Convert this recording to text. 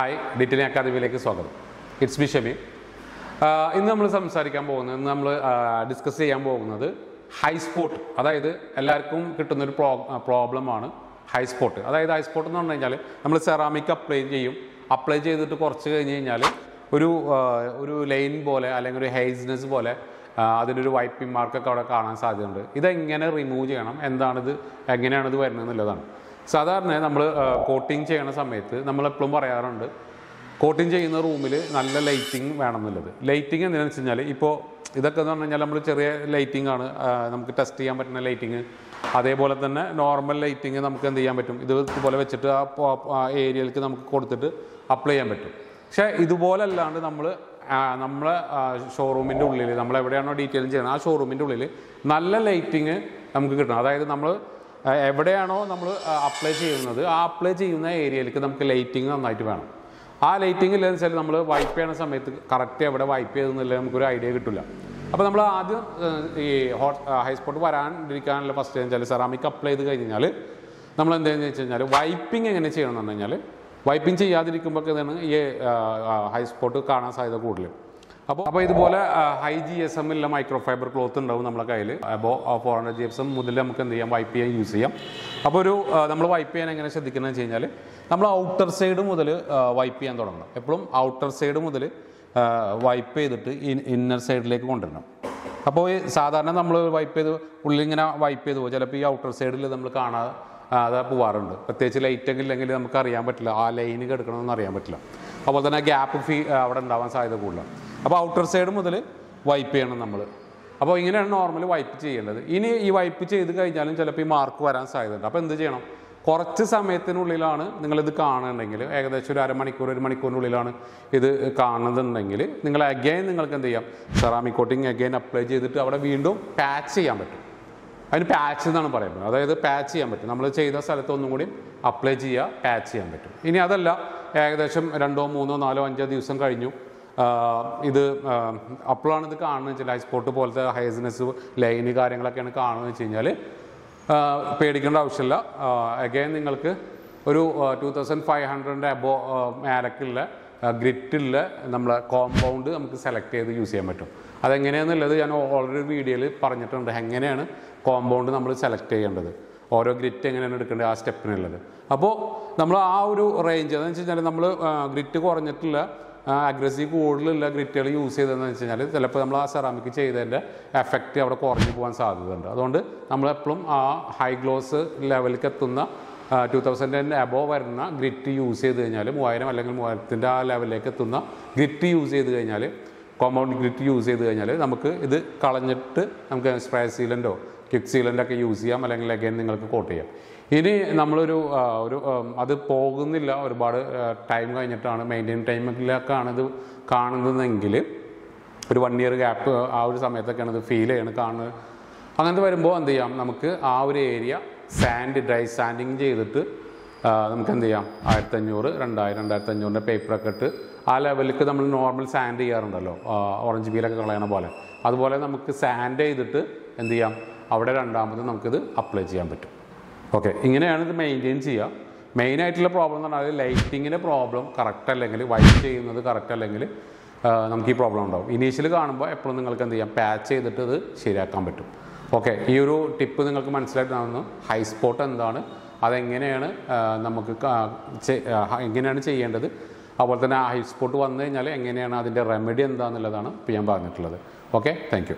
Hi ഡിറ്റലി അക്കാദമിയിലേക്ക് സ്വാഗതം. It's B Shami ഇന്ന് നമ്മൾ സംസാരിക്കാൻ പോകുന്നത് ഇന്ന് നമ്മൾ ഡിസ്കസ് ചെയ്യാൻ പോകുന്നത് ഹൈ സ്പോട്ട് അതായത് എല്ലാവർക്കും കിട്ടുന്ന ഒരു പ്രോ പ്രോബ്ലമാണ് ഹൈ സ്പോട്ട് അതായത് ഹൈ സ്പോട്ട് എന്ന് പറഞ്ഞു കഴിഞ്ഞാൽ നമ്മൾ സെറാമിക് അപ്ലൈ ചെയ്യും. അപ്ലൈ ചെയ്തിട്ട് കുറച്ച് കഴിഞ്ഞ് കഴിഞ്ഞാൽ ഒരു ഒരു ലൈൻ പോലെ അല്ലെങ്കിൽ ഒരു ഹൈസ്നെസ് പോലെ അതിനൊരു വൈപ്പിംഗ് മാർക്കൊക്കെ അവിടെ കാണാൻ സാധ്യതയുണ്ട്. ഇതെങ്ങനെ റിമൂവ് ചെയ്യണം? എന്താണിത് എങ്ങനെയാണിത് വരുന്നത് എന്നുള്ളതാണ്. സാധാരണ നമ്മൾ കോട്ടിങ് ചെയ്യണ സമയത്ത് നമ്മൾ എപ്പോഴും പറയാറുണ്ട് കോട്ടിങ് ചെയ്യുന്ന റൂമിൽ നല്ല ലൈറ്റിംഗ് വേണം എന്നുള്ളത് ലൈറ്റിംഗ് എന്തിനാണെന്ന് വെച്ച് കഴിഞ്ഞാൽ ഇപ്പോൾ ഇതൊക്കെ എന്ന് പറഞ്ഞു കഴിഞ്ഞാൽ നമ്മൾ ചെറിയ ലൈറ്റിംഗ് ആണ് നമുക്ക് ടെസ്റ്റ് ചെയ്യാൻ പറ്റുന്ന ലൈറ്റിംഗ് അതേപോലെ തന്നെ നോർമൽ ലൈറ്റിംഗ് നമുക്ക് എന്ത് ചെയ്യാൻ പറ്റും? ഇതുപോലെ വെച്ചിട്ട് ആ ഏരിയയിലേക്ക് നമുക്ക് കൊടുത്തിട്ട് അപ്ലൈ ചെയ്യാൻ പറ്റും. പക്ഷേ ഇതുപോലെ അല്ലാണ്ട് നമ്മൾ നമ്മളെ ഷോറൂമിന്റെ ഉള്ളിൽ നമ്മൾ എവിടെയാണോ ഡീറ്റെയിലിംഗ് ചെയ്യുന്നത് ആ ഷോറൂമിന്റെ ഉള്ളിൽ നല്ല ലൈറ്റിംഗ് നമുക്ക് കിട്ടണം. അതായത് നമ്മൾ എവിടെയാണോ നമ്മൾ അപ്ലൈ ചെയ്യുന്നത് ആ അപ്ലൈ ചെയ്യുന്ന ഏരിയയിലേക്ക് നമുക്ക് ലൈറ്റിംഗ് നന്നായിട്ട് വേണം. ആ ലൈറ്റിംഗ് ഇല്ലെന്ന് വെച്ചാൽ നമ്മൾ വൈപ്പ് ചെയ്യണ സമയത്ത് കറക്റ്റ് എവിടെ വൈപ്പ് ചെയ്തെന്നില്ല നമുക്കൊരു ഐഡിയ കിട്ടില്ല അപ്പോൾ നമ്മൾ ആദ്യം ഈ ഹോട്ട് ഹൈസ്പോട്ട് വരാണ്ടിരിക്കാനുള്ള ഫസ്റ്റ് വെച്ചാൽ സെറാമിക് അപ്ലൈ ചെയ്ത് കഴിഞ്ഞാൽ നമ്മൾ എന്താണെന്ന് വെച്ച് കഴിഞ്ഞാൽ വൈപ്പിംഗ് എങ്ങനെ ചെയ്യണമെന്ന് പറഞ്ഞു കഴിഞ്ഞാൽ വൈപ്പിംഗ് ചെയ്യാതിരിക്കുമ്പോൾ ഈ ഹൈസ്പോട്ട് കാണാൻ സാധ്യത കൂടുതൽ അപ്പോൾ അപ്പോൾ ഇതുപോലെ ഹൈ ജി എസ് എമ്മിലുള്ള മൈക്രോ ഫൈബർ ക്ലോത്ത് ഉണ്ടാവും നമ്മളെ കയ്യിൽ അപ്പോൾ four hundred G S M മുതൽ നമുക്ക് എന്ത് ചെയ്യാം? വൈപ്പ് ചെയ്യാൻ യൂസ് ചെയ്യാം. അപ്പോൾ ഒരു നമ്മൾ വൈപ്പ് ചെയ്യാൻ എങ്ങനെ ശ്രദ്ധിക്കുന്നത് വെച്ച് കഴിഞ്ഞാൽ നമ്മൾ ഔട്ടർ സൈഡ് മുതൽ വൈപ്പ് ചെയ്യാൻ തുടങ്ങണം. എപ്പോഴും ഔട്ടർ സൈഡ് മുതൽ വൈപ്പ് ചെയ്തിട്ട് ഇന്നർ സൈഡിലേക്ക് കൊണ്ടുവരണം. അപ്പോൾ ഈ സാധാരണ നമ്മൾ വൈപ്പ് ചെയ്ത് ഉള്ളിൽ ഇങ്ങനെ വൈപ്പ് ചെയ്ത് പോകും. ചിലപ്പോൾ ഈ ഔട്ടർ സൈഡിൽ നമ്മൾ കാണാതെ അത് പോവാറുണ്ട്. പ്രത്യേകിച്ച് ലൈറ്റൊക്കെ ഇല്ലെങ്കിൽ നമുക്ക് അറിയാൻ പറ്റില്ല. ആ ലൈന് കിടക്കണമെന്ന് അറിയാൻ പറ്റില്ല. അതുപോലെ തന്നെ ഗ്യാപ്പ് ഫീ അവിടെ ഉണ്ടാവാൻ സാധ്യത കൂടുതലാണ്. അപ്പോൾ ഔട്ടർ സൈഡ് മുതൽ വൈപ്പ് ചെയ്യണം നമ്മൾ അപ്പോൾ ഇങ്ങനെയാണ് നോർമലി വൈപ്പ് ചെയ്യേണ്ടത്. ഇനി ഈ വൈപ്പ് ചെയ്ത് കഴിഞ്ഞാലും ചിലപ്പോൾ ഈ മാർക്ക് വരാൻ സാധ്യതയുണ്ട്. അപ്പോൾ എന്ത് ചെയ്യണം? കുറച്ച് സമയത്തിനുള്ളിലാണ് നിങ്ങളിത് കാണുന്നുണ്ടെങ്കിൽ ഏകദേശം ഒരു അരമണിക്കൂർ ഒരു മണിക്കൂറിനുള്ളിലാണ് ഇത് കാണുന്നുണ്ടെങ്കിൽ നിങ്ങൾ അഗൈൻ നിങ്ങൾക്ക് എന്ത് ചെയ്യാം? സെറാമിക് കോട്ടിങ് അഗൈൻ അപ്ലൈ ചെയ്തിട്ട് അവിടെ വീണ്ടും പാച്ച് ചെയ്യാൻ പറ്റും. അതിന് പാച്ച് എന്നാണ് പറയുന്നത്. അതായത് പാച്ച് ചെയ്യാൻ പറ്റും. നമ്മൾ ചെയ്ത സ്ഥലത്ത് ഒന്നും കൂടി അപ്ലൈ ചെയ്യുക പാച്ച് ചെയ്യാൻ പറ്റും. ഇനി അതല്ല ഏകദേശം രണ്ടോ മൂന്നോ നാലോ അഞ്ചോ ദിവസം കഴിഞ്ഞു. ഇത് അപ്പോഴാണ് ഇത് കാണുന്നത് വെച്ചാൽ ഹൈ സ്പോട്ട് പോലത്തെ ഹൈസ്നെസ് ലൈന് കാര്യങ്ങളൊക്കെയാണ് കാണുന്നത് വെച്ച് കഴിഞ്ഞാൽ പേടിക്കേണ്ട ആവശ്യമില്ല. അഗൈൻ നിങ്ങൾക്ക് ഒരു ടു തൗസൻഡ് ഫൈവ് ഹൺഡ്രഡിന്റെ അബോ മേലക്കുള്ള ഗ്രിറ്റുള്ള നമ്മളെ കോമ്പൗണ്ട് നമുക്ക് സെലക്ട് ചെയ്ത് യൂസ് ചെയ്യാൻ പറ്റും. അതെങ്ങനെയാണെന്നുള്ളത് ഞാൻ ഓൾറെഡി വീഡിയോയിൽ പറഞ്ഞിട്ടുണ്ട്. എങ്ങനെയാണ് കോമ്പൗണ്ട് നമ്മൾ സെലക്ട് ചെയ്യേണ്ടത്? ഓരോ ഗ്രിറ്റ് എങ്ങനെയാണ് എടുക്കേണ്ടത്? ആ സ്റ്റെപ്പിനുള്ളത് അപ്പോൾ നമ്മൾ ആ ഒരു റേഞ്ച് അതെന്ന് വെച്ച് കഴിഞ്ഞാൽ നമ്മൾ ഗ്രിറ്റ് കുറഞ്ഞിട്ടുള്ള അഗ്രസീവ് കൂടുതലുള്ള ഗ്രിറ്റുകൾ യൂസ് ചെയ്തതെന്ന് വെച്ച് കഴിഞ്ഞാൽ ചിലപ്പോൾ നമ്മൾ ആ സെറാമിക് ചെയ്തതിന്റെ എഫക്റ്റ് അവിടെ കുറഞ്ഞു പോകാൻ സാധ്യതയുണ്ട്. അതുകൊണ്ട് നമ്മളെപ്പോഴും ആ ഹൈ ഗ്ലോസ് ലെവലിലേക്ക് എത്തുന്ന ടു തൗസൻഡ് ടെൻ അബോവ് വരുന്ന ഗ്രിറ്റ് യൂസ് ചെയ്ത് കഴിഞ്ഞാൽ മൂവായിരം അല്ലെങ്കിൽ മൂവായിരത്തിന്റെ ആ ലെവലിലേക്ക് എത്തുന്ന ഗ്രിറ്റ് യൂസ് ചെയ്ത് കഴിഞ്ഞാൽ കോമ്പൗണ്ട് ഗ്രിറ്റ് യൂസ് ചെയ്ത് കഴിഞ്ഞാൽ നമുക്ക് ഇത് കളഞ്ഞിട്ട് നമുക്ക് സ്പ്രേ സീലന്റോ കിക്ക് സീലന്റൊക്കെ യൂസ് ചെയ്യാം. അല്ലെങ്കിൽ അഗൈൻ നിങ്ങൾക്ക് കോട്ട് ചെയ്യാം. ഇനി നമ്മളൊരു ഒരു അത് പോകുന്നില്ല. ഒരുപാട് ടൈം കഴിഞ്ഞിട്ടാണ് മെയിന്റെയിൻ ടൈമിലൊക്കെയാണ് ഇത് കാണുന്നതെങ്കിൽ ഒരു വൺ ഇയർ ഗ്യാപ്പ് ആ ഒരു സമയത്തൊക്കെയാണ് ഇത് ഫീൽ ചെയ്യണത് കാണുന്നത്. അങ്ങനത്തെ വരുമ്പോൾ എന്ത് ചെയ്യാം? നമുക്ക് ആ ഒരു ഏരിയ സാൻഡ് ഡ്രൈ സാൻഡിങ് ചെയ്തിട്ട് നമുക്ക് എന്ത് ചെയ്യാം? ആയിരത്തി അഞ്ഞൂറ് രണ്ടായിരം രണ്ടായിരത്തി അഞ്ഞൂറിന്റെ പേപ്പറൊക്കെ ഇട്ട് ആ ലെവലിലേക്ക് നമ്മൾ നോർമൽ സാൻഡ് ചെയ്യാറുണ്ടല്ലോ. ഓറഞ്ച് പീലൊക്കെ കളയണ പോലെ. അതുപോലെ നമുക്ക് സാൻഡ് ചെയ്തിട്ട് എന്ത് ചെയ്യാം? അവിടെ രണ്ടാമത് നമുക്കിത് അപ്ലൈ ചെയ്യാൻ പറ്റും. ഓക്കെ ഇങ്ങനെയാണ് ഇത് മെയിന്റെയിൻ ചെയ്യുക. മെയിൻ ആയിട്ടുള്ള പ്രോബ്ലം എന്ന് പറഞ്ഞാൽ ലൈറ്റിങ്ങിന്റെ പ്രോബ്ലം കറക്റ്റ് അല്ലെങ്കിൽ വൈറ്റ് ചെയ്യുന്നത് കറക്റ്റ് അല്ലെങ്കിൽ നമുക്ക് ഈ പ്രോബ്ലം ഉണ്ടാവും. ഇനീഷ്യൽ കാണുമ്പോൾ എപ്പോഴും നിങ്ങൾക്ക് എന്ത് ചെയ്യാം? പാച്ച് ചെയ്തിട്ട് ഇത് ശരിയാക്കാൻ പറ്റും. ഓക്കെ ഈ ഒരു ടിപ്പ് നിങ്ങൾക്ക് മനസ്സിലായിട്ടുണ്ടാകുന്നു ഹൈ സ്പോട്ട് എന്താണ്? അതെങ്ങനെയാണ് നമുക്ക് എങ്ങനെയാണ് ചെയ്യേണ്ടത്? അതുപോലെ തന്നെ ഹൈ സ്പോട്ട് വന്നു കഴിഞ്ഞാൽ എങ്ങനെയാണ് അതിന്റെ റെമഡി എന്താണെന്നുള്ളതാണ് ഇപ്പോൾ ഞാൻ പറഞ്ഞിട്ടുള്ളത്. Okay thank